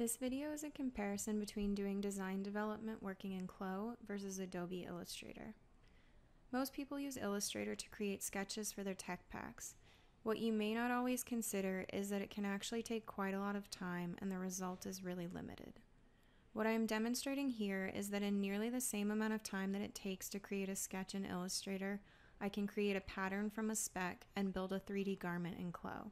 This video is a comparison between doing design development working in Clo versus Adobe Illustrator. Most people use Illustrator to create sketches for their tech packs. What you may not always consider is that it can actually take quite a lot of time and the result is really limited. What I am demonstrating here is that in nearly the same amount of time that it takes to create a sketch in Illustrator, I can create a pattern from a spec and build a 3D garment in Clo.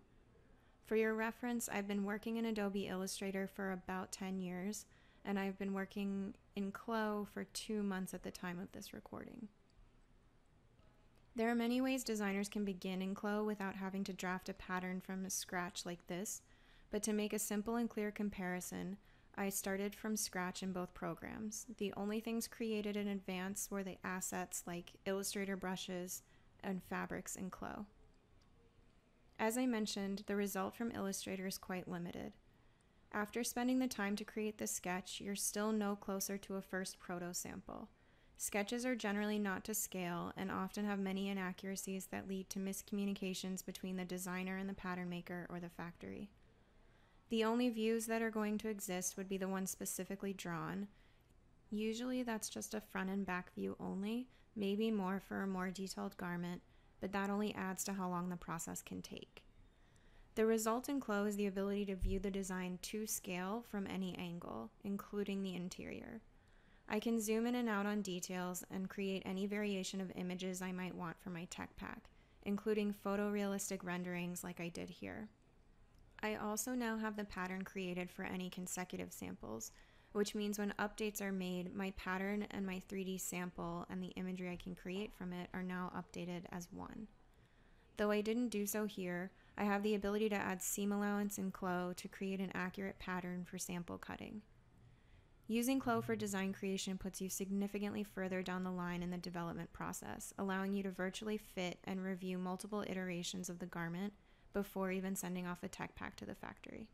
For your reference, I've been working in Adobe Illustrator for about 10 years, and I've been working in Clo for two months at the time of this recording. There are many ways designers can begin in Clo without having to draft a pattern from scratch like this, but to make a simple and clear comparison, I started from scratch in both programs. The only things created in advance were the assets like Illustrator brushes and fabrics in Clo. As I mentioned, the result from Illustrator is quite limited. After spending the time to create the sketch, you're still no closer to a first proto sample. Sketches are generally not to scale and often have many inaccuracies that lead to miscommunications between the designer and the pattern maker or the factory. The only views that are going to exist would be the ones specifically drawn. Usually that's just a front and back view only, maybe more for a more detailed garment, but that only adds to how long the process can take. The result in Clo is the ability to view the design to scale from any angle, including the interior. I can zoom in and out on details and create any variation of images I might want for my tech pack, including photorealistic renderings like I did here. I also now have the pattern created for any consecutive samples, which means when updates are made, my pattern and my 3D sample and the imagery I can create from it are now updated as one. Though I didn't do so here, I have the ability to add seam allowance in Clo to create an accurate pattern for sample cutting. Using Clo for design creation puts you significantly further down the line in the development process, allowing you to virtually fit and review multiple iterations of the garment before even sending off a tech pack to the factory.